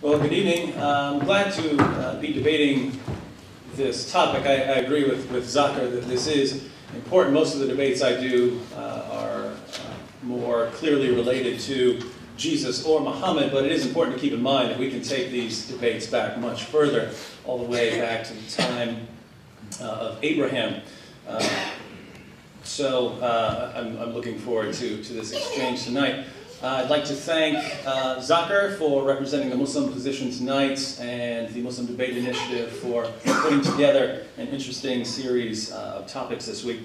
Well, good evening. I'm glad to uh, be debating this topic. I, I, agree with, with Zakir that this is important. Most of the debates I do uh, are uh, more clearly related to Jesus or Muhammad, but it is important to keep in mind that we can take these debates back much further, all the way back to the time uh, of Abraham. Uh, so uh, I'm, I'm, looking forward to, to this exchange tonight. Uh, I'd like to thank uh, Zakir for representing the Muslim position tonight and the Muslim Debate Initiative for putting together an interesting series uh, of topics this week.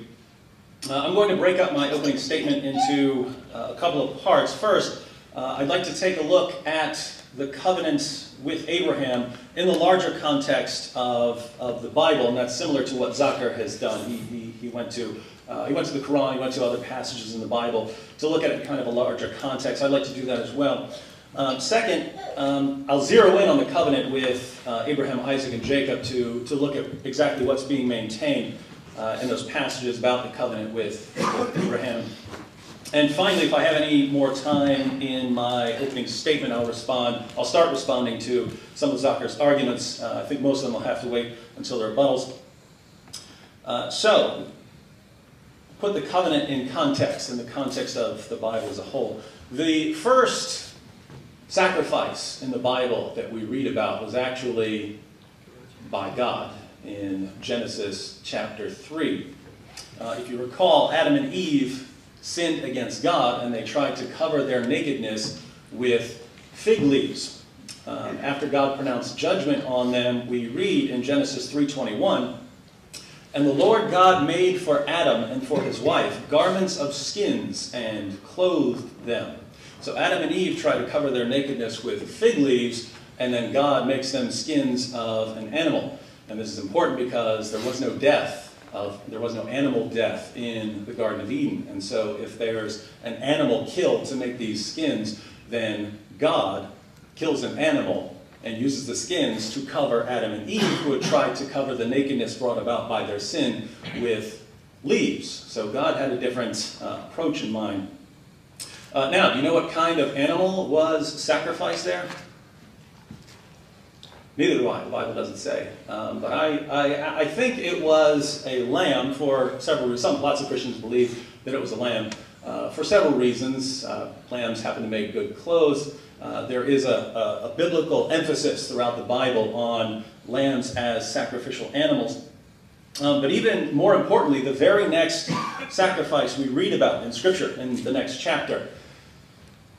Uh, I'm going to break up my opening statement into uh, a couple of parts. First, uh, I'd like to take a look at the covenant with Abraham in the larger context of, of the Bible, and that's similar to what Zakir has done. He, he, he went to uh, he went to the Quran, he went to other passages in the Bible to look at it in kind of a larger context. I'd like to do that as well. Um, second, um, I'll zero in on the covenant with uh, Abraham, Isaac, and Jacob to, to look at exactly what's being maintained uh, in those passages about the covenant with, Abraham. And finally, if I have any more time in my opening statement, I'll respond. I'll start responding to some of Zakir's arguments. Uh, I think most of them will have to wait until their rebuttals. Uh, so, put the covenant in context, in the context of the Bible as a whole. The first sacrifice in the Bible that we read about was actually by God in Genesis chapter 3. Uh, if you recall, Adam and Eve sinned against God and they tried to cover their nakedness with fig leaves. Um, after God pronounced judgment on them, we read in Genesis 3.21, and the Lord God made for Adam and for his wife garments of skins and clothed them. So Adam and Eve try to cover their nakedness with fig leaves, and then God makes them skins of an animal. And this is important because there was no death of there was no animal death in the Garden of Eden. And so if there's an animal killed to make these skins, then God kills an animal and uses the skins to cover Adam and Eve, who had tried to cover the nakedness brought about by their sin with leaves. So God had a different uh, approach in mind. Uh, now, do you know what kind of animal was sacrificed there? Neither do I. The Bible doesn't say. Um, but I, I, I, think it was a lamb for several reasons. Some, lots of Christians believe that it was a lamb uh, for several reasons. Uh, lambs happen to make good clothes. Uh, there is a, a, a, biblical emphasis throughout the Bible on lambs as sacrificial animals. Um, but even more importantly, the very next sacrifice we read about in Scripture, in the next chapter,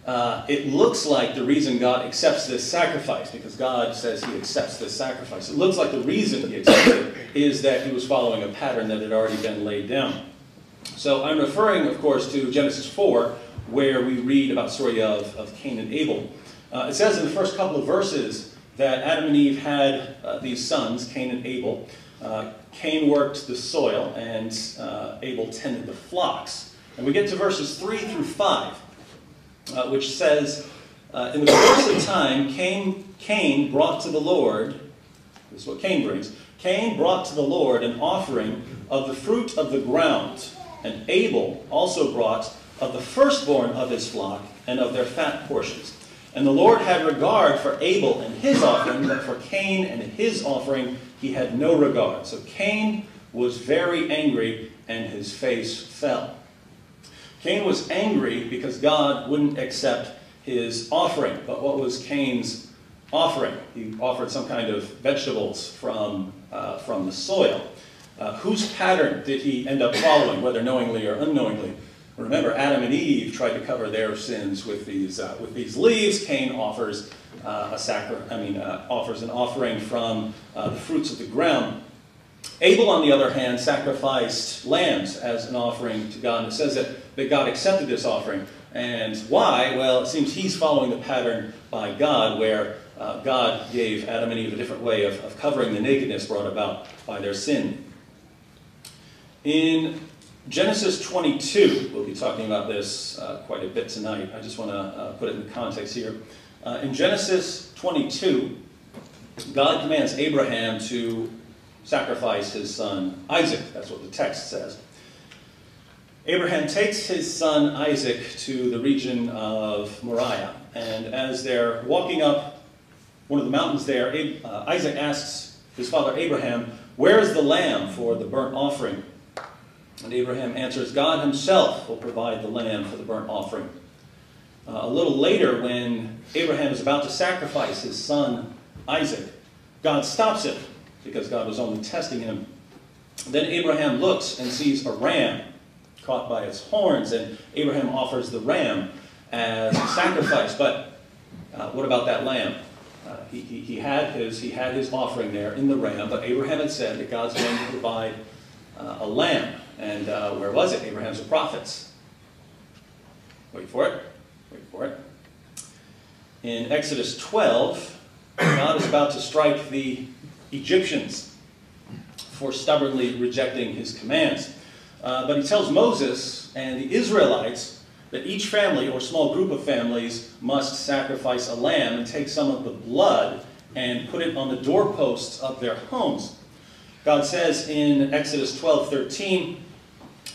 uh, it looks like the reason God accepts this sacrifice, because God says he accepts this sacrifice, it looks like the reason he accepts it is that he was following a pattern that had already been laid down. So I'm referring, of course, to Genesis 4, where we read about the story of, of Cain and Abel. Uh, it says in the first couple of verses that Adam and Eve had uh, these sons, Cain and Abel. Uh, Cain worked the soil, and uh, Abel tended the flocks. And we get to verses 3 through 5, uh, which says, uh, In the course of time, Cain, Cain brought to the Lord, this is what Cain brings, Cain brought to the Lord an offering of the fruit of the ground, and Abel also brought of the firstborn of his flock and of their fat portions. And the Lord had regard for Abel and his offering, but for Cain and his offering he had no regard. So Cain was very angry, and his face fell. Cain was angry because God wouldn't accept his offering. But what was Cain's offering? He offered some kind of vegetables from, uh, from the soil. Uh, whose pattern did he end up following, whether knowingly or unknowingly? Remember, Adam and Eve tried to cover their sins with these uh, with these leaves. Cain offers uh, a sacri- I mean, uh, offers an offering from uh, the fruits of the ground. Abel, on the other hand, sacrificed lambs as an offering to God. And it says that, that God accepted this offering. And why? Well, it seems he's following the pattern by God, where uh, God gave Adam and Eve a different way of, of covering the nakedness brought about by their sin. In Genesis 22, we'll be talking about this uh, quite a bit tonight. I just want to uh, put it in context here. Uh, in Genesis 22, God commands Abraham to sacrifice his son Isaac. That's what the text says. Abraham takes his son Isaac to the region of Moriah, and as they're walking up one of the mountains there, uh, Isaac asks his father Abraham, Where is the lamb for the burnt offering? And Abraham answers, God himself will provide the lamb for the burnt offering. Uh, a little later, when Abraham is about to sacrifice his son Isaac, God stops him because God was only testing him. Then Abraham looks and sees a ram caught by its horns, and Abraham offers the ram as a sacrifice. But uh, what about that lamb? Uh, he, he, he, had his, he had his offering there in the ram, but Abraham had said that God's going to provide uh, a lamb. And uh, where was it? Abraham's a prophet. Wait for it. Wait for it. In Exodus 12, God is about to strike the Egyptians for stubbornly rejecting his commands. Uh, but he tells Moses and the Israelites that each family or small group of families must sacrifice a lamb and take some of the blood and put it on the doorposts of their homes. God says in Exodus 12, 13,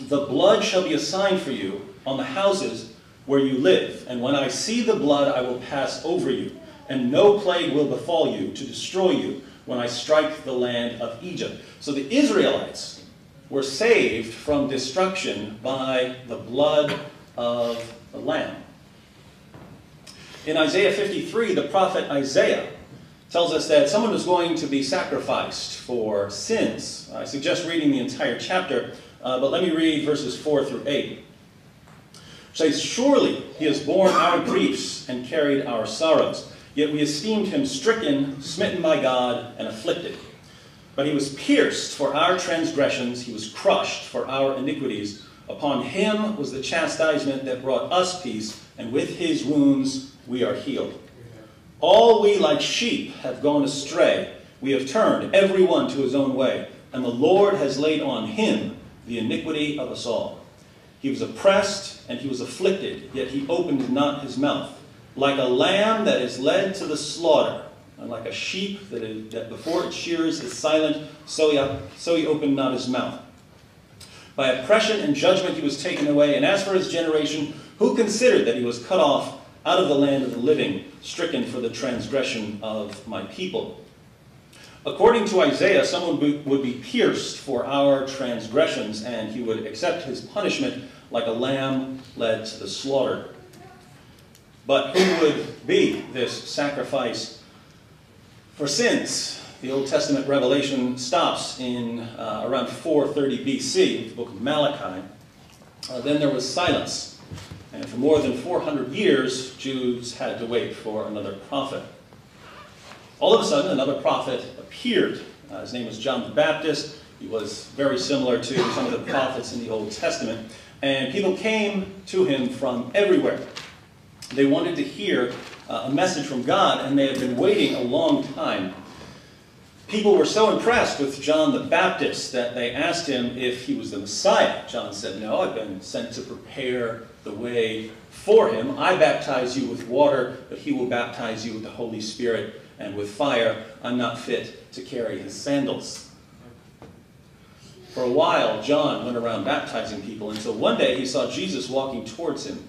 The blood shall be a sign for you on the houses where you live, and when I see the blood, I will pass over you, and no plague will befall you to destroy you when I strike the land of Egypt. So the Israelites were saved from destruction by the blood of the Lamb. In Isaiah 53, the prophet Isaiah tells us that someone was going to be sacrificed for sins. I suggest reading the entire chapter, uh, but let me read verses 4 through 8. It says, Surely he has borne our griefs and carried our sorrows, yet we esteemed him stricken, smitten by God, and afflicted. But he was pierced for our transgressions, he was crushed for our iniquities. Upon him was the chastisement that brought us peace, and with his wounds we are healed. All we like sheep have gone astray. We have turned every one to his own way, and the Lord has laid on him the iniquity of us all. He was oppressed and he was afflicted, yet he opened not his mouth. Like a lamb that is led to the slaughter, and like a sheep that, is, that before its shears is silent, so he, so he opened not his mouth. By oppression and judgment he was taken away. And as for his generation, who considered that he was cut off out of the land of the living, stricken for the transgression of my people? According to Isaiah, someone would be pierced for our transgressions, and he would accept his punishment like a lamb led to the slaughter. But who would be this sacrifice for sins? The Old Testament revelation stops in uh, around 430 BC, the book of Malachi. Uh, then there was silence. And for more than 400 years, Jews had to wait for another prophet. All of a sudden, another prophet appeared. Uh, his name was John the Baptist. He was very similar to some of the prophets in the Old Testament. And people came to him from everywhere. They wanted to hear uh, a message from God, and they had been waiting a long time People were so impressed with John the Baptist that they asked him if he was the Messiah. John said, No, I've been sent to prepare the way for him. I baptize you with water, but he will baptize you with the Holy Spirit and with fire. I'm not fit to carry his sandals. For a while, John went around baptizing people until one day he saw Jesus walking towards him.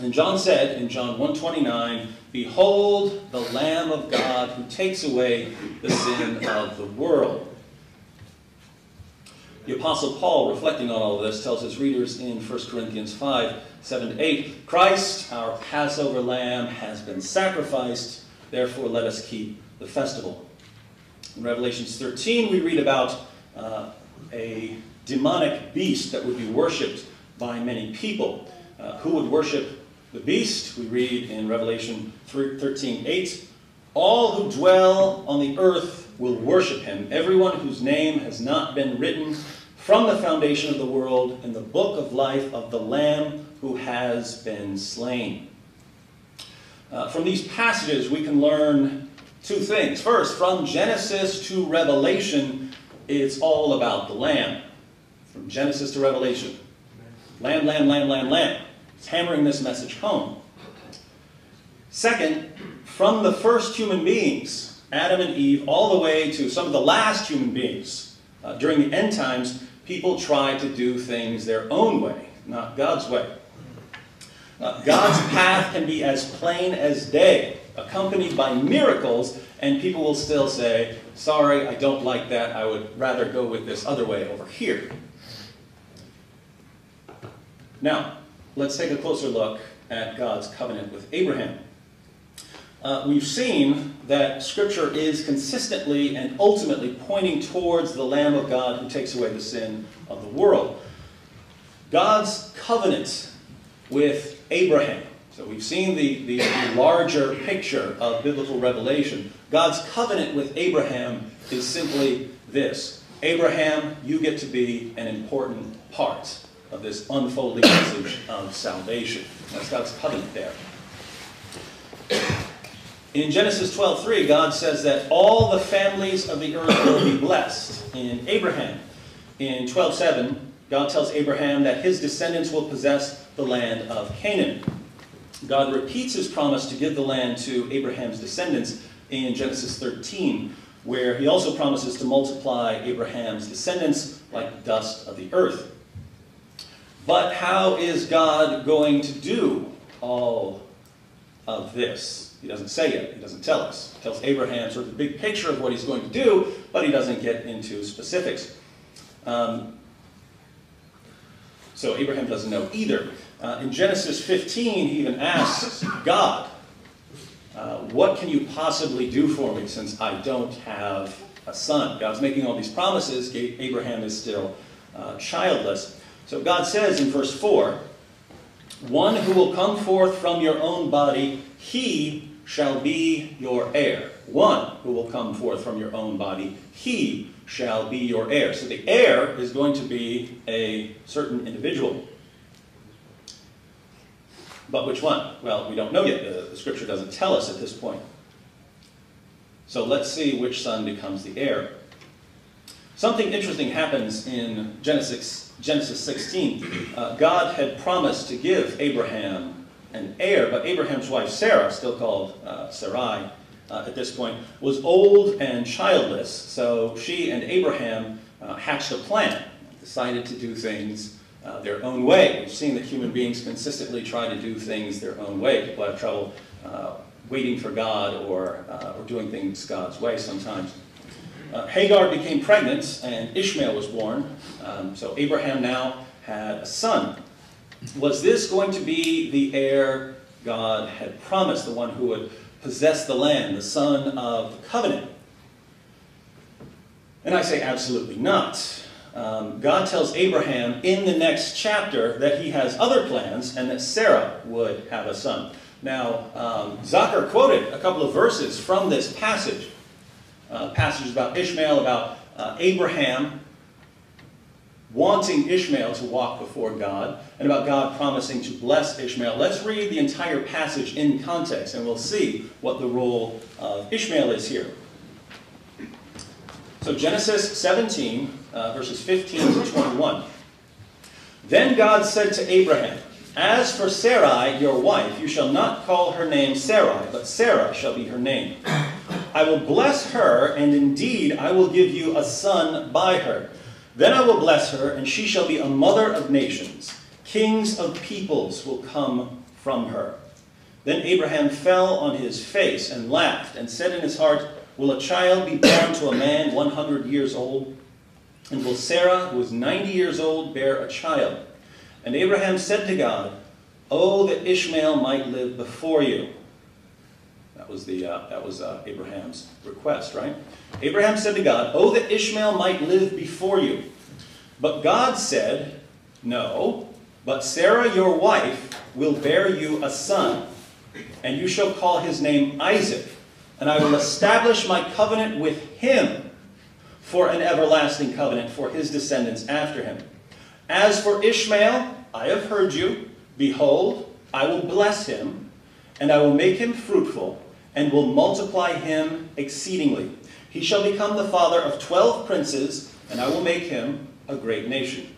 And John said in John 129, Behold the Lamb of God who takes away the sin of the world. The Apostle Paul, reflecting on all of this, tells his readers in 1 Corinthians 5 7 to 8 Christ, our Passover lamb, has been sacrificed, therefore let us keep the festival. In Revelations 13, we read about uh, a demonic beast that would be worshipped by many people. Uh, who would worship the beast, we read in Revelation 13, 8, all who dwell on the earth will worship him, everyone whose name has not been written from the foundation of the world in the book of life of the Lamb who has been slain. Uh, from these passages, we can learn two things. First, from Genesis to Revelation, it's all about the Lamb. From Genesis to Revelation. Lamb, lamb, lamb, lamb, lamb. It's hammering this message home. Second, from the first human beings, Adam and Eve, all the way to some of the last human beings, uh, during the end times, people try to do things their own way, not God's way. Uh, God's path can be as plain as day. accompanied by miracles, and people will still say, sorry, I don't like that, I would rather go with this other way over here. Now, let's take a closer look at God's covenant with Abraham. Uh, we've seen that Scripture is consistently and ultimately pointing towards the Lamb of God who takes away the sin of the world. God's covenant with Abraham. So we've seen the, the, the larger picture of biblical revelation. God's covenant with Abraham is simply this Abraham, you get to be an important part of this unfolding message of salvation. That's God's covenant there. In Genesis 12:3, God says that all the families of the earth will be blessed in Abraham. In 12:7, God tells Abraham that his descendants will possess the land of Canaan. God repeats his promise to give the land to Abraham's descendants in Genesis 13, where he also promises to multiply Abraham's descendants like dust of the earth. But how is God going to do all of this? He doesn't say it. He doesn't tell us. He tells Abraham sort of the big picture of what he's going to do, but he doesn't get into specifics. Um, so Abraham doesn't know either. Uh, in Genesis 15, he even asks God, uh, What can you possibly do for me since I don't have a son? God's making all these promises. Abraham is still uh, childless. So God says in verse 4 One who will come forth from your own body, he shall be your heir. One who will come forth from your own body, he shall be your heir. So the heir is going to be a certain individual. But which one? Well, we don't know yet. The, the, scripture doesn't tell us at this point. So let's see which son becomes the heir. Something interesting happens in Genesis Genesis 16, uh, God had promised to give Abraham an heir, but Abraham's wife Sarah, still called uh, Sarai uh, at this point, was old and childless, so she and Abraham uh, hatched a plan, decided to do things uh, their own way. We've seen that human beings consistently try to do things their own way. People have trouble uh, waiting for God or, or doing things God's way sometimes. Uh, Hagar became pregnant and Ishmael was born. Um, so Abraham now had a son. Was this going to be the heir God had promised, the one who would possess the land, the son of the covenant? And I say absolutely not. Um, God tells Abraham in the next chapter that he has other plans and that Sarah would have a son. Now, um, Zakir quoted a couple of verses from this passage uh, passages about Ishmael, about uh, Abraham wanting Ishmael to walk before God, and about God promising to bless Ishmael. Let's read the entire passage in context, and we'll see what the role of Ishmael is here. So Genesis 17, uh, verses 15 to 21. Then God said to Abraham, As for Sarai, your wife, you shall not call her name Sarai, but Sarah shall be her name. I will bless her, and indeed I will give you a son by her. Then I will bless her, and she shall be a mother of nations. Kings of peoples will come from her. Then Abraham fell on his face and laughed, and said in his heart, Will a child be born to a man 100 years old? And will Sarah, who is 90 years old, bear a child? And Abraham said to God, Oh, that Ishmael might live before you. That was, the, uh, that was uh, Abraham's request, right? Abraham said to God, Oh, that Ishmael might live before you. But God said, No, but Sarah your wife will bear you a son, and you shall call his name Isaac, and I will establish my covenant with him for an everlasting covenant for his descendants after him. As for Ishmael, I have heard you. Behold, I will bless him, and I will make him fruitful and will multiply him exceedingly. He shall become the father of twelve princes, and I will make him a great nation.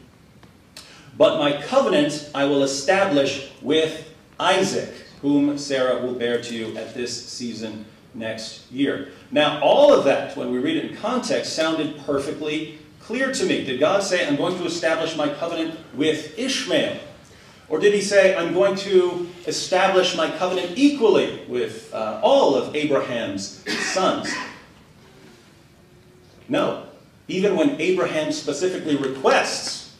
But my covenant I will establish with Isaac, whom Sarah will bear to you at this season next year. Now, all of that, when we read it in context, sounded perfectly clear to me. Did God say, I'm going to establish my covenant with Ishmael? Or did he say, I'm going to establish my covenant equally with uh, all of Abraham's sons? No. Even when Abraham specifically requests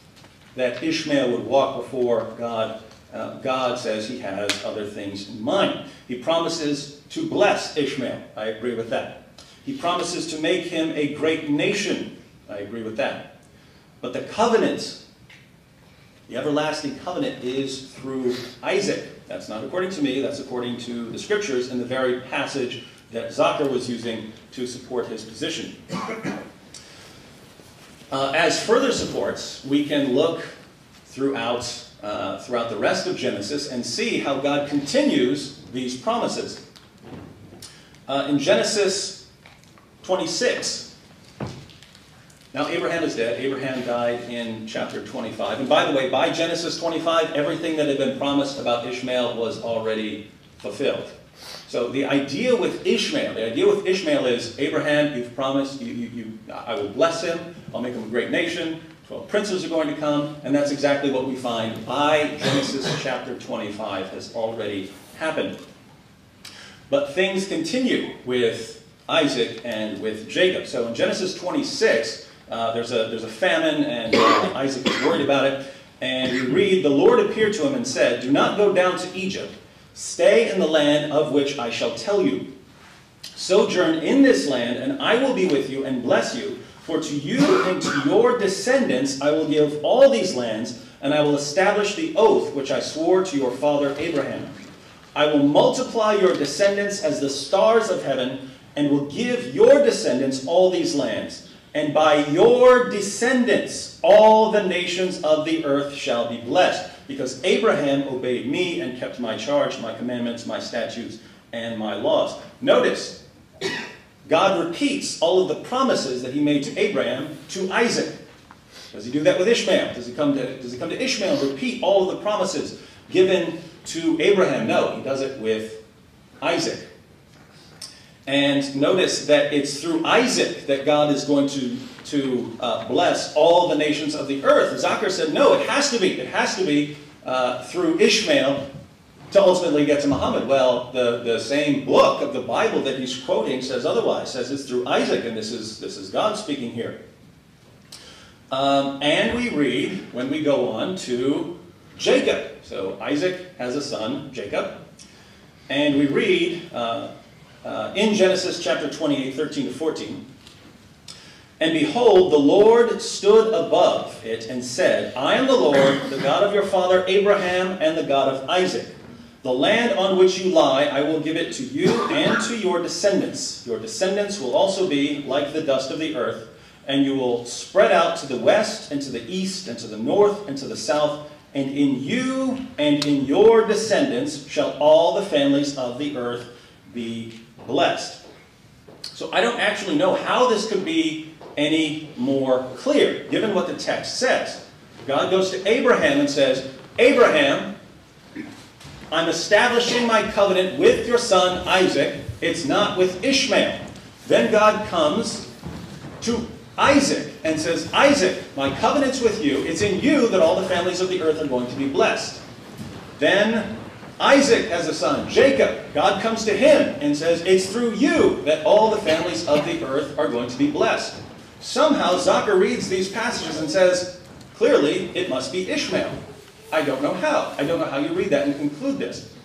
that Ishmael would walk before God, uh, God says he has other things in mind. He promises to bless Ishmael. I agree with that. He promises to make him a great nation. I agree with that. But the covenant, the everlasting covenant, is through Isaac. That's not according to me, that's according to the scriptures and the very passage that Zakir was using to support his position. Uh, as further supports, we can look throughout, uh, throughout the rest of Genesis and see how God continues these promises. Uh, in Genesis 26, now Abraham is dead. Abraham died in chapter 25. And by the way, by Genesis 25, everything that had been promised about Ishmael was already fulfilled. So the idea with Ishmael, the idea with Ishmael is Abraham, you've promised, you, you, you, I will bless him, I'll make him a great nation, 12 princes are going to come, and that's exactly what we find by Genesis chapter 25 has already happened. But things continue with Isaac and with Jacob. So in Genesis 26, uh, there's, a, there's a famine, and uh, Isaac is worried about it. And we read, The Lord appeared to him and said, Do not go down to Egypt Stay in the land of which I shall tell you. Sojourn in this land, and I will be with you and bless you. For to you and to your descendants I will give all these lands, and I will establish the oath which I swore to your father Abraham. I will multiply your descendants as the stars of heaven, and will give your descendants all these lands. And by your descendants all the nations of the earth shall be blessed because Abraham obeyed me and kept my charge, my commandments, my statutes, and my laws. Notice, God repeats all of the promises that he made to Abraham to Isaac. Does he do that with Ishmael? Does he come to, does he come to Ishmael and repeat all of the promises given to Abraham? No, he does it with Isaac. And notice that it's through Isaac that God is going to to uh, bless all the nations of the earth. Zakir said, no, it has to be. It has to be uh, through Ishmael to ultimately get to Muhammad. Well, the, the same book of the Bible that he's quoting says otherwise, says it's through Isaac, and this is, this is God speaking here. Um, and we read, when we go on, to Jacob. So Isaac has a son, Jacob. And we read uh, uh, in Genesis chapter 28, 13 to 14, and behold, the Lord stood above it and said, I am the Lord, the God of your father Abraham and the God of Isaac. The land on which you lie, I will give it to you and to your descendants. Your descendants will also be like the dust of the earth, and you will spread out to the west and to the east and to the north and to the south, and in you and in your descendants shall all the families of the earth be blessed. So I don't actually know how this could be any more clear, given what the text says. God goes to Abraham and says, Abraham, I'm establishing my covenant with your son Isaac. It's not with Ishmael. Then God comes to Isaac and says, Isaac, my covenant's with you. It's in you that all the families of the earth are going to be blessed. Then Isaac has a son, Jacob. God comes to him and says, It's through you that all the families of the earth are going to be blessed. Somehow Zakir reads these passages and says, clearly it must be Ishmael. I don't know how. I don't know how you read that and conclude this.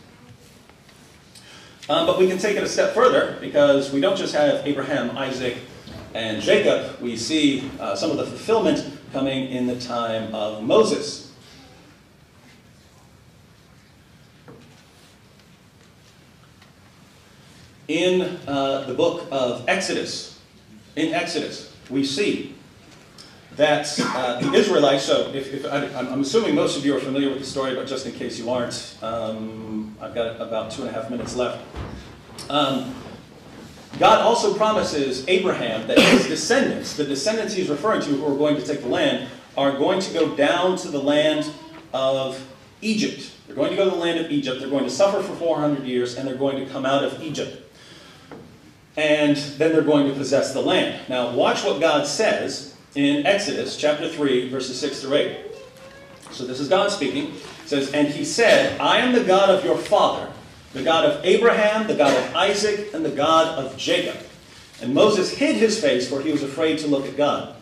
Um, but we can take it a step further because we don't just have Abraham, Isaac, and Jacob. We see uh, some of the fulfillment coming in the time of Moses. In uh, the book of Exodus, in Exodus, we see that uh, the Israelites, so if, if I, am assuming most of you are familiar with the story, but just in case you aren't, um, I've got about two and a half minutes left. Um, God also promises Abraham that his descendants, the descendants he's referring to who are going to take the land, are going to go down to the land of Egypt. They're going to go to the land of Egypt. They're going to suffer for 400 years, and they're going to come out of Egypt and then they're going to possess the land. Now, watch what God says in Exodus chapter 3, verses 6 through 8. So this is God speaking. says, And he said, I am the God of your father, the God of Abraham, the God of Isaac, and the God of Jacob. And Moses hid his face, for he was afraid to look at God.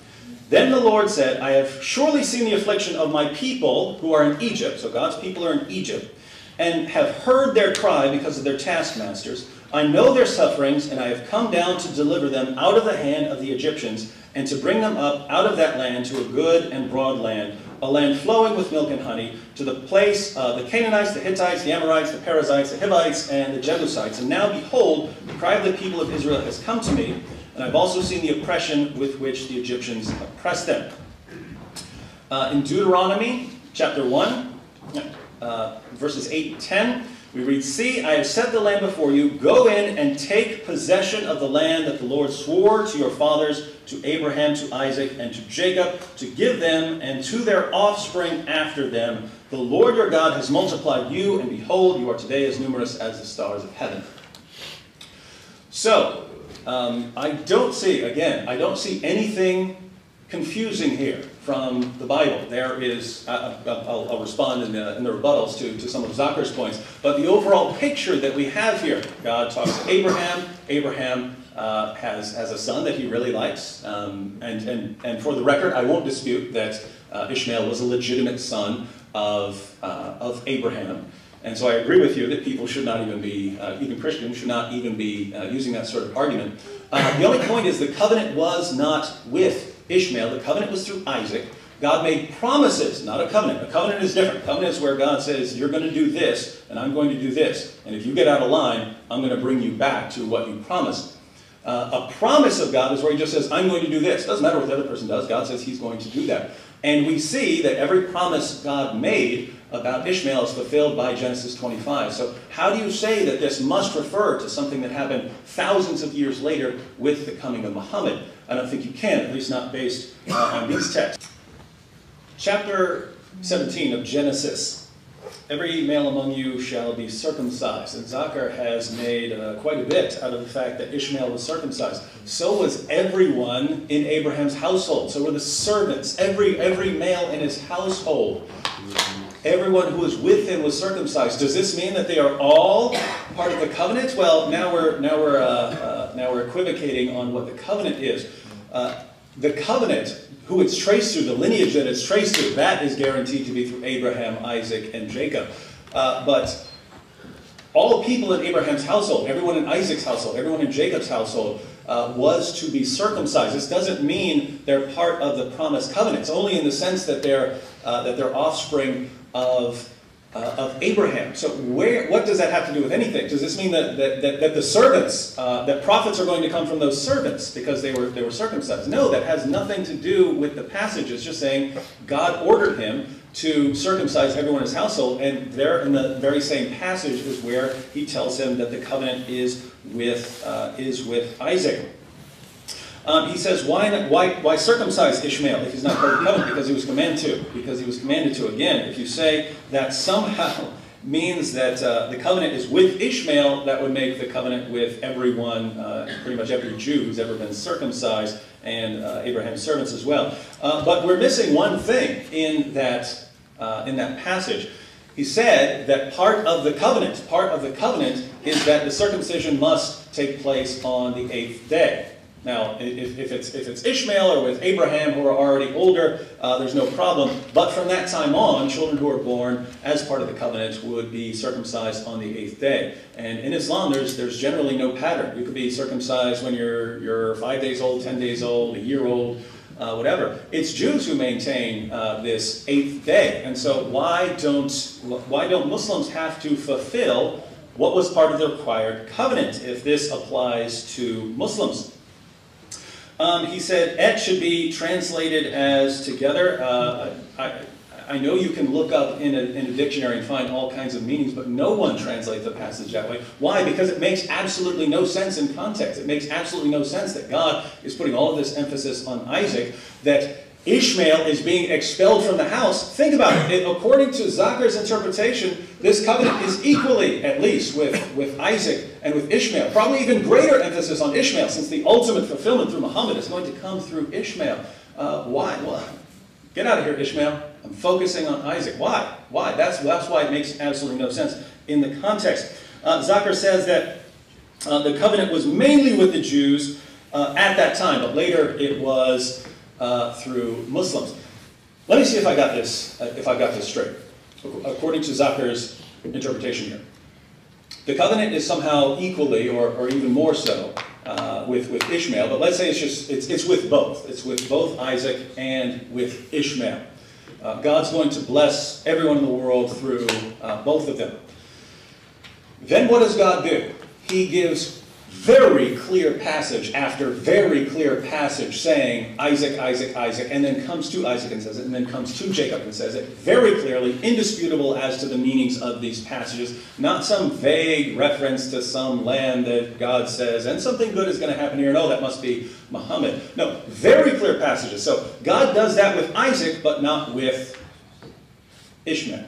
Then the Lord said, I have surely seen the affliction of my people who are in Egypt. So God's people are in Egypt, and have heard their cry because of their taskmasters. I know their sufferings, and I have come down to deliver them out of the hand of the Egyptians, and to bring them up out of that land to a good and broad land, a land flowing with milk and honey, to the place uh, the Canaanites, the Hittites, the Amorites, the Perizzites, the Hivites, and the Jebusites. And now behold, the cry of the people of Israel has come to me, and I've also seen the oppression with which the Egyptians oppressed them. Uh, in Deuteronomy chapter 1, uh, verses 8 and 10, we read, See, I have set the land before you. Go in and take possession of the land that the Lord swore to your fathers, to Abraham, to Isaac, and to Jacob, to give them and to their offspring after them. The Lord your God has multiplied you, and behold, you are today as numerous as the stars of heaven. So, um, I don't see, again, I don't see anything confusing here from the Bible. There is, uh, I'll, I'll, respond in the, in the, rebuttals to, to some of Zakir's points, but the overall picture that we have here, God talks to Abraham, Abraham uh, has, has a son that he really likes, um, and, and, and for the record, I won't dispute that uh, Ishmael was a legitimate son of, uh, of Abraham. And so I agree with you that people should not even be, uh, even Christians should not even be uh, using that sort of argument. Uh, the only point is the covenant was not with Ishmael. The covenant was through Isaac. God made promises, not a covenant. A covenant is different. Covenant is where God says, you're going to do this, and I'm going to do this. And if you get out of line, I'm going to bring you back to what you promised. Uh, a promise of God is where he just says, I'm going to do this. Doesn't matter what the other person does. God says he's going to do that. And we see that every promise God made about Ishmael is fulfilled by Genesis 25. So how do you say that this must refer to something that happened thousands of years later with the coming of Muhammad? I don't think you can, at least not based uh, on these texts. Chapter 17 of Genesis. Every male among you shall be circumcised. And Zakir has made uh, quite a bit out of the fact that Ishmael was circumcised. So was everyone in Abraham's household. So were the servants, every, every male in his household. Everyone who was with him was circumcised. Does this mean that they are all part of the covenant? Well, now we're now we're uh, uh, now we're equivocating on what the covenant is. Uh, the covenant, who it's traced through, the lineage that it's traced through, that is guaranteed to be through Abraham, Isaac, and Jacob. Uh, but all people in Abraham's household, everyone in Isaac's household, everyone in Jacob's household, uh, was to be circumcised. This doesn't mean they're part of the promised covenant. It's only in the sense that they're, uh, that they're offspring of, uh, of Abraham. So where, what does that have to do with anything? Does this mean that, that, that, that the servants, uh, that prophets are going to come from those servants because they were, they were circumcised? No, that has nothing to do with the passage. It's just saying God ordered him to circumcise everyone in his household, and there in the very same passage is where he tells him that the covenant is with, uh, is with Isaac. Um, he says, why, why, why circumcise Ishmael if he's not part of the covenant? Because he was commanded to. Because he was commanded to. Again, if you say that somehow means that uh, the covenant is with Ishmael, that would make the covenant with everyone, uh, pretty much every Jew who's ever been circumcised, and uh, Abraham's servants as well. Uh, but we're missing one thing in that, uh, in that passage. He said that part of the covenant, part of the covenant is that the circumcision must take place on the eighth day. Now, if, if, it's, if it's Ishmael or with Abraham who are already older, uh, there's no problem. But from that time on, children who are born as part of the covenant would be circumcised on the eighth day. And in Islam, there's, there's generally no pattern. You could be circumcised when you're, you're five days old, ten days old, a year old, uh, whatever. It's Jews who maintain uh, this eighth day. And so why don't, why don't Muslims have to fulfill what was part of the required covenant if this applies to Muslims? Um, he said, et should be translated as together. Uh, I, I know you can look up in a, in a, dictionary and find all kinds of meanings, but no one translates the passage that way. Why? Because it makes absolutely no sense in context. It makes absolutely no sense that God is putting all of this emphasis on Isaac, that Ishmael is being expelled from the house. Think about it. According to Zakir's interpretation, this covenant is equally, at least, with, with Isaac and with Ishmael. Probably even greater emphasis on Ishmael, since the ultimate fulfillment through Muhammad is going to come through Ishmael. Uh, why? Well, get out of here, Ishmael. I'm focusing on Isaac. Why? Why? That's, that's why it makes absolutely no sense in the context. Uh, says that uh, the covenant was mainly with the Jews uh, at that time, but later it was uh, through Muslims. Let me see if I got this, uh, if I got this straight, according to Zakir's interpretation here. The covenant is somehow equally, or, or even more so, uh, with, with Ishmael, but let's say it's just, it's, it's with both. It's with both Isaac and with Ishmael. Uh, God's going to bless everyone in the world through uh, both of them. Then what does God do? He gives very clear passage after very clear passage saying Isaac, Isaac, Isaac, and then comes to Isaac and says it, and then comes to Jacob and says it, very clearly, indisputable as to the meanings of these passages, not some vague reference to some land that God says, and something good is going to happen here, and oh, that must be Muhammad. No, very clear passages. So God does that with Isaac, but not with Ishmael.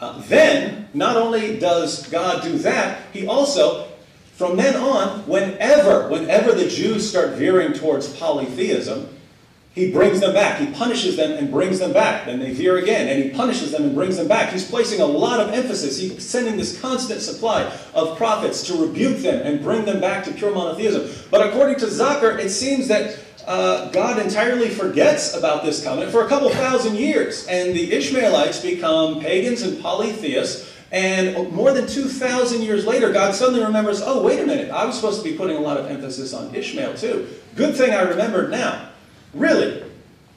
Uh, then, not only does God do that, he also from then on, whenever, whenever the Jews start veering towards polytheism, he brings them back. He punishes them and brings them back. Then they veer again, and he punishes them and brings them back. He's placing a lot of emphasis. He's sending this constant supply of prophets to rebuke them and bring them back to pure monotheism. But according to Zakir, it seems that uh, God entirely forgets about this covenant for a couple thousand years, and the Ishmaelites become pagans and polytheists, and more than 2,000 years later, God suddenly remembers, oh, wait a minute, I was supposed to be putting a lot of emphasis on Ishmael too. Good thing I remembered now. Really,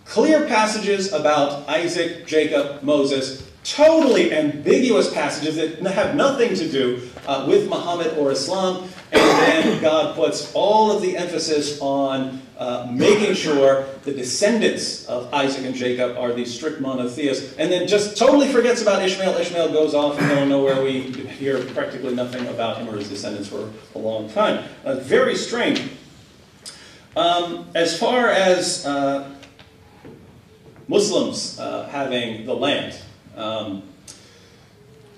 clear passages about Isaac, Jacob, Moses, totally ambiguous passages that have nothing to do uh, with Muhammad or Islam, and then God puts all of the emphasis on uh, making sure the descendants of Isaac and Jacob are these strict monotheists, and then just totally forgets about Ishmael. Ishmael goes off and don't know where we hear practically nothing about him or his descendants for a long time. Uh, very strange. Um, as far as uh, Muslims uh, having the land, um,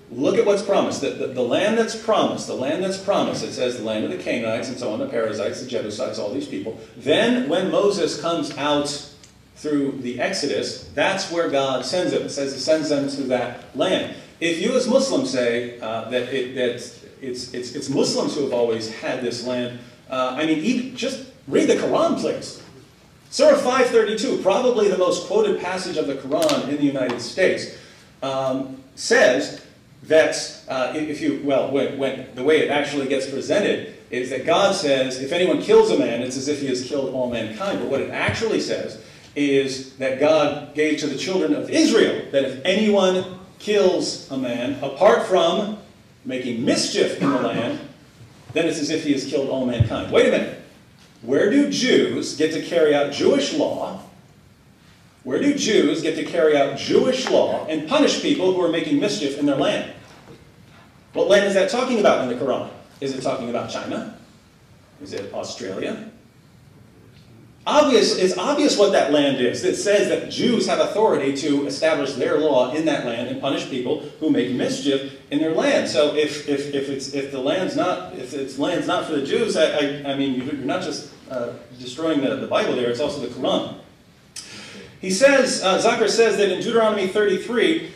Look at what's promised. The, the, the, land that's promised, the land that's promised, it says the land of the Canaanites and so on, the Perizzites, the Jebusites, all these people. Then when Moses comes out through the Exodus, that's where God sends them. It says he sends them to that land. If you as Muslims say uh, that, it, that it's, it's, it's Muslims who have always had this land, uh, I mean, even, just read the Quran, please. Surah 532, probably the most quoted passage of the Quran in the United States, um, says that uh, if you, well, when, when the way it actually gets presented is that God says, if anyone kills a man, it's as if he has killed all mankind. But what it actually says is that God gave to the children of Israel that if anyone kills a man, apart from making mischief in the land, then it's as if he has killed all mankind. Wait a minute. Where do Jews get to carry out Jewish law where do Jews get to carry out Jewish law and punish people who are making mischief in their land? What land is that talking about in the Quran? Is it talking about China? Is it Australia? Obvious, it's obvious what that land is. It says that Jews have authority to establish their law in that land and punish people who make mischief in their land. So if, if, if, it's, if the land's not, if it's land's not for the Jews, I, I, I mean, you're not just uh, destroying the, the Bible there, it's also the Quran. He says, uh, says that in Deuteronomy 33,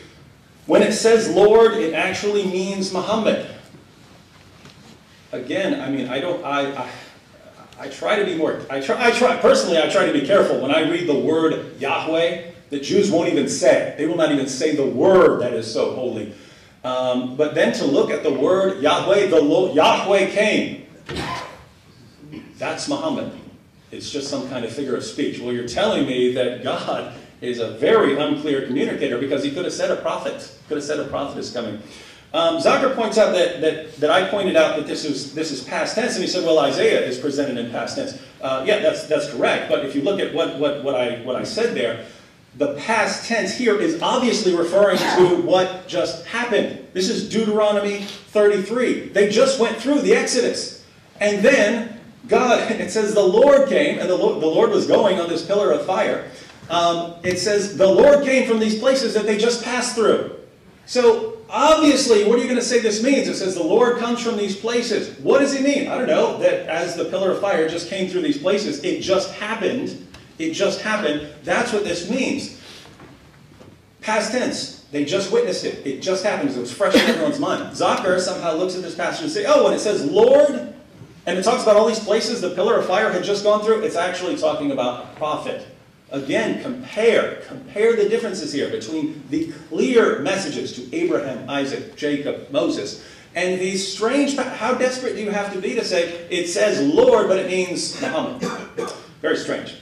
when it says Lord, it actually means Muhammad. Again, I mean, I don't, I, I, I try to be more, I try, I try, personally, I try to be careful when I read the word Yahweh, the Jews won't even say. They will not even say the word that is so holy. Um, but then to look at the word Yahweh, the Lord, Yahweh came. That's Muhammad. It's just some kind of figure of speech. Well, you're telling me that God is a very unclear communicator because he could have said a prophet, could have said a prophet is coming. Um, Zakir points out that, that, that I pointed out that this is, this is past tense, and he said, well, Isaiah is presented in past tense. Uh, yeah, that's, that's correct, but if you look at what, what, what, I, what I said there, the past tense here is obviously referring to what just happened. This is Deuteronomy 33. They just went through the Exodus. And then God, it says the Lord came, and the Lord, the Lord was going on this pillar of fire. Um, it says the Lord came from these places that they just passed through. So obviously, what are you going to say this means? It says the Lord comes from these places. What does it mean? I don't know, that as the pillar of fire just came through these places, it just happened. It just happened. That's what this means. Past tense, they just witnessed it. It just happened. It was fresh in everyone's mind. Zakir somehow looks at this passage and says, oh, when it says Lord, and it talks about all these places the pillar of fire had just gone through, it's actually talking about a prophet. Again, compare, compare the differences here between the clear messages to Abraham, Isaac, Jacob, Moses, and these strange, how desperate do you have to be to say, it says Lord, but it means Muhammad? Very strange.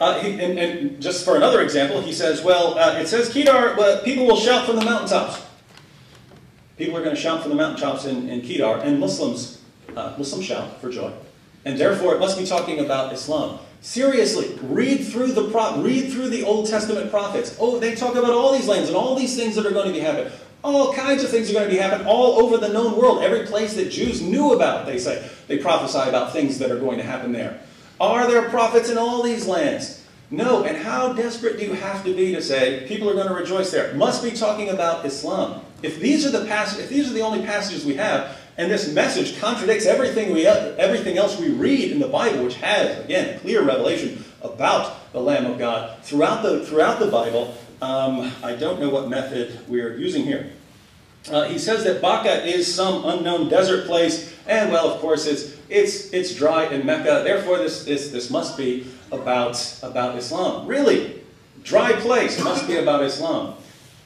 Uh, he, and, and, just for another example, he says, well, uh, it says Kedar, well, people will shout from the mountaintops. People are going to shout from the mountaintops in, in Kedar, and Muslims, uh, Muslims shout for joy. And therefore, it must be talking about Islam. Seriously, read through the pro read through the Old Testament prophets. Oh, they talk about all these lands and all these things that are going to be happening. All kinds of things are going to be happening all over the known world. Every place that Jews knew about, they say. They prophesy about things that are going to happen there. Are there prophets in all these lands? No. And how desperate do you have to be to say people are going to rejoice there? Must be talking about Islam. If these are the pass if these are the only passages we have, and this message contradicts everything we everything else we read in the Bible, which has again clear revelation about the Lamb of God throughout the throughout the Bible, um, I don't know what method we're using here. Uh, he says that Baca is some unknown desert place, and well, of course, it's it's it's dry in Mecca. Therefore, this this this must be about about Islam. Really, dry place must be about Islam.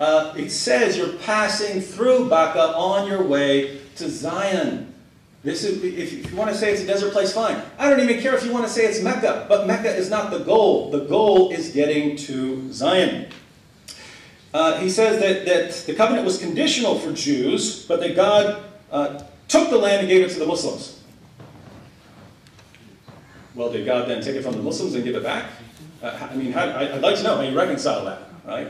Uh, it says you're passing through Baca on your way to Zion. This is, if you want to say it's a desert place, fine. I don't even care if you want to say it's Mecca, but Mecca is not the goal. The goal is getting to Zion. Uh, he says that, that the covenant was conditional for Jews, but that God uh, took the land and gave it to the Muslims. Well, did God then take it from the Muslims and give it back? Uh, I mean, how, I'd like to know how you reconcile that, right?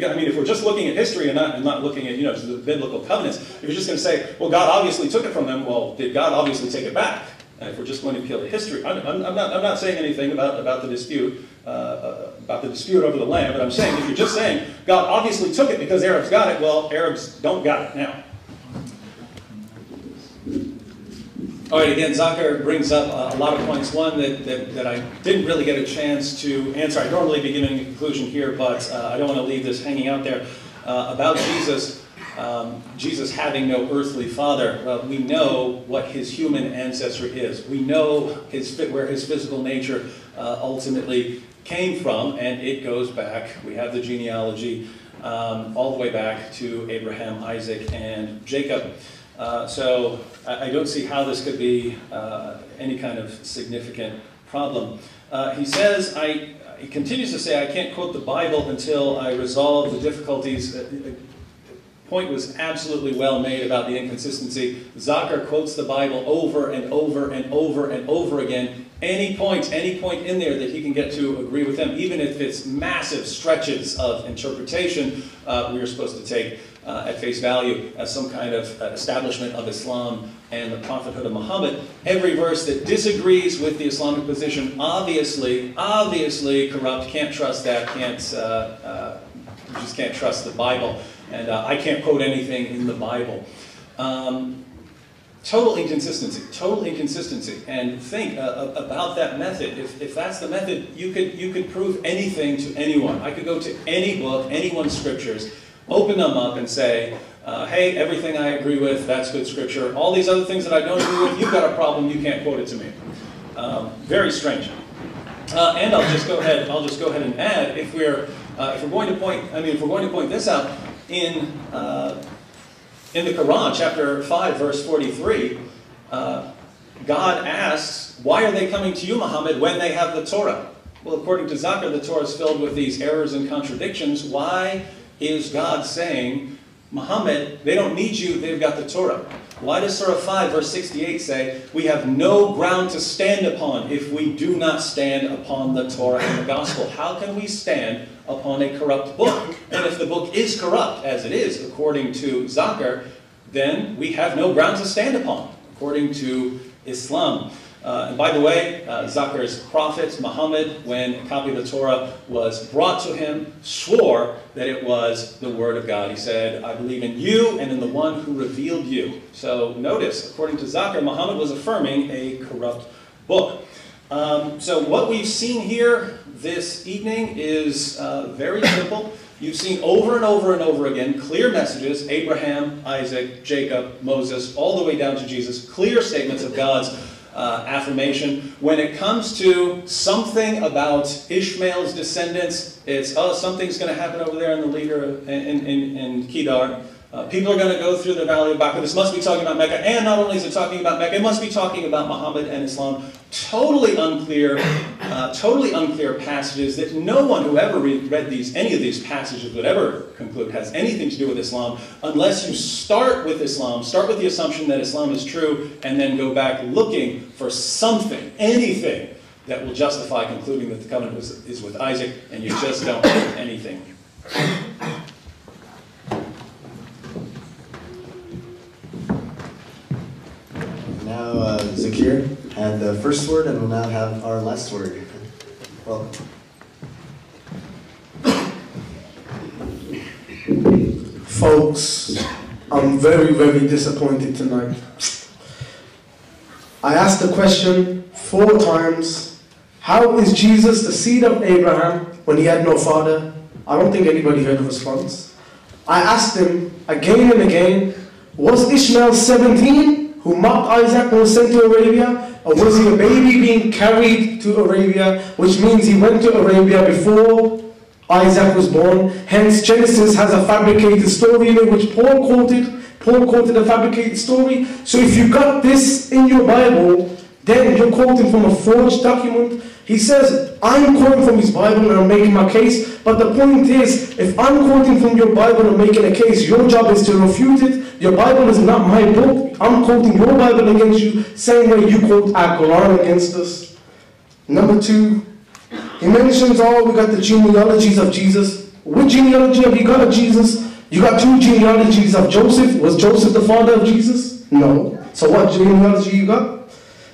Because, I mean, if we're just looking at history and not, and not looking at, you know, the biblical covenants, if you're just going to say, well, God obviously took it from them, well, did God obviously take it back? And if we're just going to kill the history, I'm, I'm, I'm, not, I'm not saying anything about, about the dispute, uh, uh, about the dispute over the land, but I'm saying if you're just saying God obviously took it because Arabs got it, well, Arabs don't got it now. All right, again, Zakir brings up a lot of points. One that, that, that, I didn't really get a chance to answer. I normally be giving a conclusion here, but uh, I don't want to leave this hanging out there. Uh, about Jesus, um, Jesus having no earthly father, well, we know what his human ancestry is. We know his, where his physical nature uh, ultimately came from, and it goes back. We have the genealogy um, all the way back to Abraham, Isaac, and Jacob. Uh, so I, I, don't see how this could be uh, any kind of significant problem. Uh, he says, I, he continues to say, I can't quote the Bible until I resolve the difficulties uh, point was absolutely well made about the inconsistency. Zakir quotes the Bible over and over and over and over again. Any point, any point in there that he can get to agree with them, even if it's massive stretches of interpretation, uh, we are supposed to take uh, at face value as some kind of uh, establishment of Islam and the prophethood of Muhammad. Every verse that disagrees with the Islamic position, obviously, obviously corrupt. Can't trust that. Can't uh, uh just can't trust the Bible. And uh, I can't quote anything in the Bible. Um, total inconsistency, total inconsistency. And think uh, about that method. If, if that's the method, you could, you could prove anything to anyone. I could go to any book, anyone's scriptures, open them up and say, uh, hey, everything I agree with, that's good scripture. All these other things that I don't agree with, you've got a problem, you can't quote it to me. Um, very strange. Uh, and I'll just go ahead. I'll just go ahead and add, if we're uh, if we're going to point, I mean, if we're going to point this out, in, uh, in the Quran, chapter 5, verse 43, uh, God asks, why are they coming to you, Muhammad, when they have the Torah? Well, according to Zakir, the Torah is filled with these errors and contradictions. Why is God saying, Muhammad, they don't need you, they've got the Torah? Why does Surah 5, verse 68 say, We have no ground to stand upon if we do not stand upon the Torah and the Gospel? How can we stand upon a corrupt book? And if the book is corrupt, as it is, according to Zakir, then we have no ground to stand upon, according to Islam. Uh, and by the way, uh, Zakir's prophet, Muhammad, when a copy of the Torah was brought to him, swore that it was the Word of God. He said, I believe in you and in the one who revealed you. So notice, according to Zakir, Muhammad was affirming a corrupt book. Um, so what we've seen here this evening is uh, very simple. You've seen over and over and over again clear messages Abraham, Isaac, Jacob, Moses, all the way down to Jesus, clear statements of God's uh, affirmation. When it comes to something about Ishmael's descendants, it's, oh, something's going to happen over there in the leader in, in, in Kedar. Uh, people are going to go through the valley of Baca. This must be talking about Mecca. And not only is it talking about Mecca, it must be talking about Muhammad and Islam. Totally unclear, uh, totally unclear passages that no one who ever read, read these, any of these passages would ever conclude has anything to do with Islam unless you start with Islam, start with the assumption that Islam is true, and then go back looking for something, anything that will justify concluding that the covenant was, is with Isaac, and you just don't have anything. Had the first word, and we'll now have our last word. Welcome. Folks, I'm very, very disappointed tonight. I asked the question four times How is Jesus the seed of Abraham when he had no father? I don't think anybody heard a response. I asked him again and again Was Ishmael 17 who mocked Isaac and was sent to Arabia? Or was he a baby being carried to Arabia, which means he went to Arabia before Isaac was born. Hence, Genesis has a fabricated story in it, which Paul quoted. Paul quoted a fabricated story. So if you got this in your Bible, then you're quoting from a forged document. He says, I'm quoting from his Bible and I'm making my case. But the point is, if I'm quoting from your Bible and making a case, your job is to refute it. Your Bible is not my book. I'm quoting your Bible against you, same way you quote our Quran against us. Number two, he mentions, oh, we got the genealogies of Jesus. Which genealogy have you got of Jesus? You got two genealogies of Joseph. Was Joseph the father of Jesus? No. So what genealogy you got?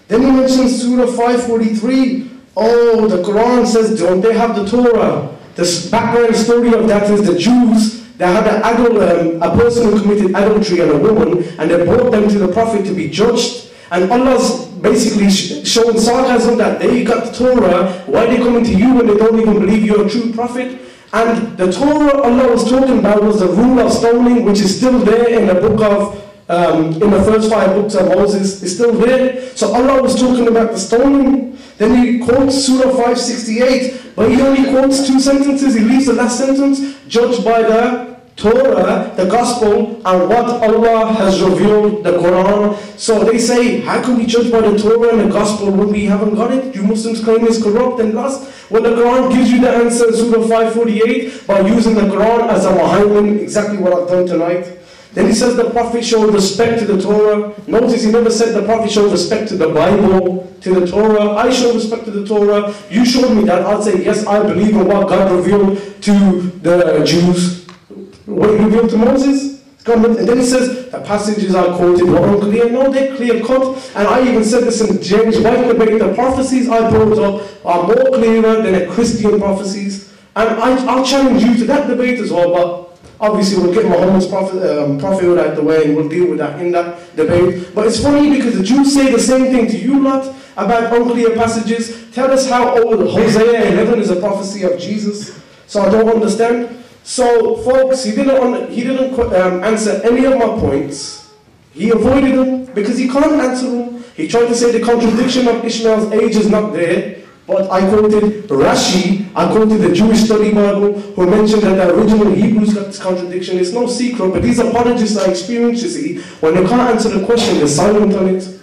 Then he mentions Surah 543. Oh, the Quran says, don't they have the Torah? The background story of that is the Jews, they had an adult, um, a person who committed adultery and a woman, and they brought them to the Prophet to be judged. And Allah's basically sh- showing sarcasm that they got the Torah, why they coming to you when they don't even believe you're a true prophet? And the Torah Allah was talking about was the rule of stoning, which is still there in the book of, um, in the first five books of Moses, is still there. So Allah was talking about the stoning. Then he quotes Surah 568, but he only quotes two sentences. He leaves the last sentence, judged by the Torah, the Gospel, and what Allah has revealed, the Quran. So they say, how can we judge by the Torah and the Gospel when we haven't got it? You Muslims claim it's corrupt and lost. Well, the Quran gives you the answer in Surah 548 by using the Quran as a muhaymin, exactly what I've done tonight. Then he says the Prophet showed respect to the Torah. Notice he never said the Prophet showed respect to the Bible, to the Torah. I show respect to the Torah. You showed me that. I'll say, yes, I believe in what God revealed to the Jews. What he revealed to Moses. And then he says the passages I quoted were unclear. No, they're clear cut. And I even said this in James White debate. The prophecies I brought up are more clearer than the Christian prophecies. And I, I'll challenge you to that debate as well. But Obviously, we'll get Muhammad's prophet, um, out the way and we'll deal with that in that debate. But it's funny because the Jews say the same thing to you lot about unclear passages. Tell us how old Hosea 11 is a prophecy of Jesus. So I don't understand. So, folks, he didn't, he didn't um, answer any of my points. He avoided them because he can't answer them. He tried to say the contradiction of Ishmael's age is not there. But I quoted Rashi, I quoted the Jewish Study Bible, who mentioned that the original Hebrews got this contradiction. It's no secret, but these apologists are experienced, you see. When they can't answer the question, they're silent on it.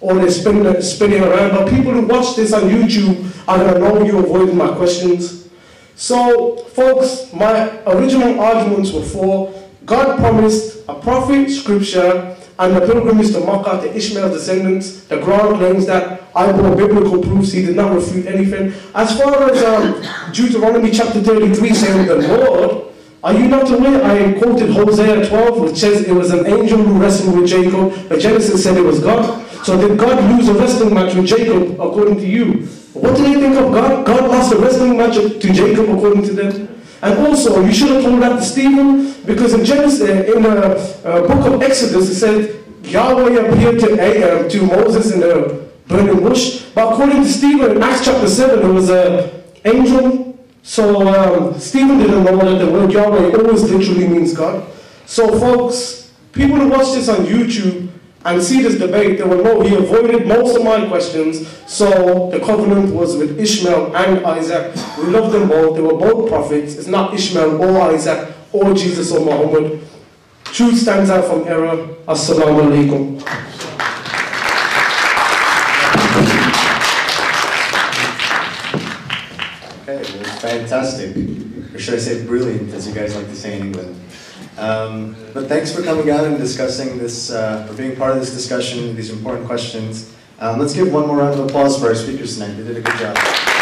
Or they're spinning, uh, spinning around. But people who watch this on YouTube are going to know you avoided my questions. So, folks, my original arguments were for God promised a prophet, scripture, and the pilgrimage to Makkah to Ishmael's descendants. The Quran claims that I brought biblical proofs, he did not refute anything. As far as um, Deuteronomy chapter 33 saying the Lord, are you not aware? I quoted Hosea 12, which says it was an angel who wrestled with Jacob, but Genesis said it was God. So did God lose a wrestling match with Jacob according to you? What do they think of God? God lost a wrestling match to Jacob according to them. And also, you shouldn't told that to Stephen, because in Genesis, in the uh, book of Exodus, it said Yahweh appeared to, uh, to Moses in the burning bush. But according to Stephen, in Acts chapter 7, it was an angel. So um, Stephen didn't know that the word Yahweh always literally means God. So folks, people who watch this on YouTube and see this debate, they will know he avoided most of my questions. So the covenant was with Ishmael and Isaac. We love them both. They were both prophets. It's not Ishmael or Isaac or Jesus or Muhammad. Truth stands out from error. Assalamu alaikum. Okay, well, fantastic. Or should I say brilliant, as you guys like to say in England. Um, but thanks for coming out and discussing this, uh, for being part of this discussion, these important questions. Um, let's give one more round of applause for our speakers tonight. They did a good job.